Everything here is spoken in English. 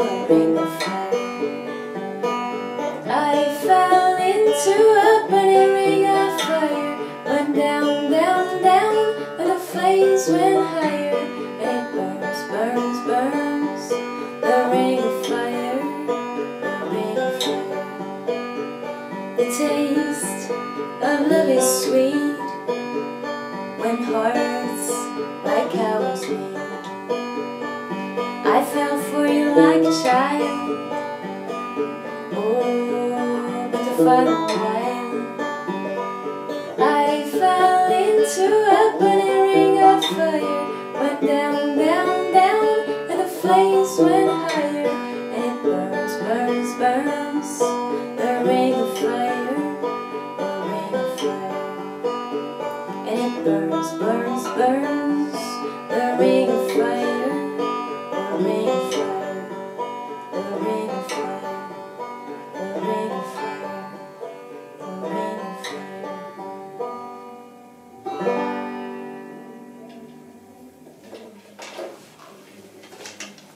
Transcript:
a ring of fire. I fell into a burning ring of fire. Went down, down, down, and the flames went higher. And it burns, burns, burns. The ring of fire, the ring of fire. The taste of love is sweet when hearts like ours meet. I fell child. Oh, but the final while I fell into a burning ring of fire. Went down, down, down, and the flames went higher. And it burns, burns, burns. The ring of fire, the ring of fire. And it burns, burns, burns.